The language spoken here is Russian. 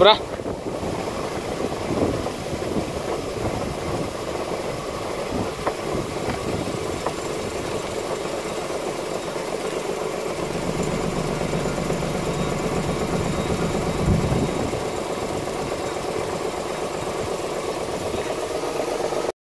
брат.